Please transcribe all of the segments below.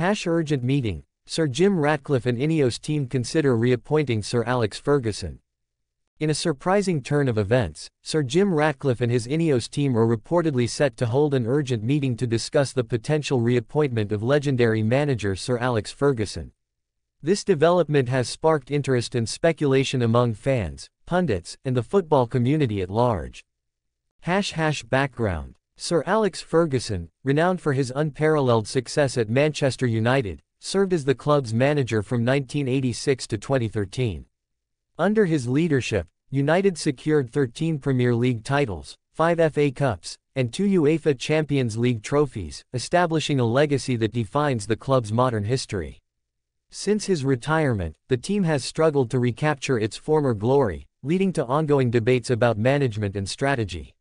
Hash urgent meeting. Sir Jim Ratcliffe and Ineos team consider reappointing Sir Alex Ferguson. In a surprising turn of events, Sir Jim Ratcliffe and his Ineos team are reportedly set to hold an urgent meeting to discuss the potential reappointment of legendary manager Sir Alex Ferguson. This development has sparked interest and speculation among fans, pundits, and the football community at large. Hash hash background. Sir Alex Ferguson, renowned for his unparalleled success at Manchester United, served as the club's manager from 1986 to 2013. Under his leadership, United secured 13 Premier League titles, 5 FA Cups, and 2 UEFA Champions League trophies, establishing a legacy that defines the club's modern history. Since his retirement, the team has struggled to recapture its former glory, leading to ongoing debates about management and strategy.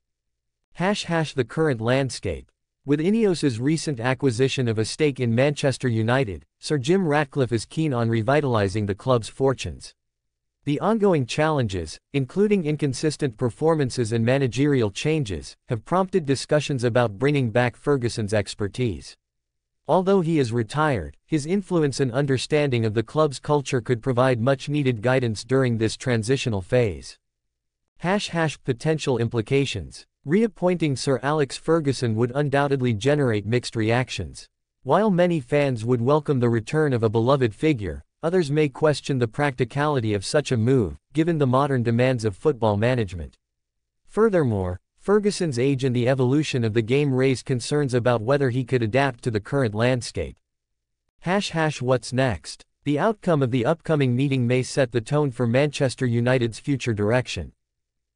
Hash hash the current landscape. With Ineos's recent acquisition of a stake in Manchester United, Sir Jim Ratcliffe is keen on revitalizing the club's fortunes. The ongoing challenges, including inconsistent performances and managerial changes, have prompted discussions about bringing back Ferguson's expertise. Although he is retired, his influence and understanding of the club's culture could provide much-needed guidance during this transitional phase. Hash hash potential implications. Reappointing Sir Alex Ferguson would undoubtedly generate mixed reactions. While many fans would welcome the return of a beloved figure, others may question the practicality of such a move, given the modern demands of football management. Furthermore, Ferguson's age and the evolution of the game raise concerns about whether he could adapt to the current landscape. Hash hash what's next? The outcome of the upcoming meeting may set the tone for Manchester United's future direction.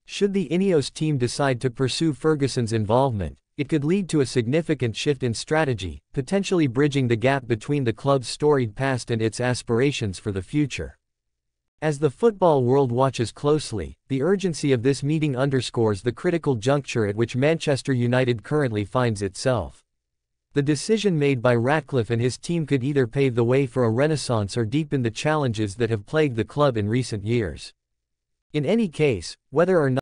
Should the Ineos team decide to pursue Ferguson's involvement, it could lead to a significant shift in strategy, potentially bridging the gap between the club's storied past and its aspirations for the future. As the football world watches closely, the urgency of this meeting underscores the critical juncture at which Manchester United currently finds itself. The decision made by Ratcliffe and his team could either pave the way for a renaissance or deepen the challenges that have plagued the club in recent years. In any case, whether or not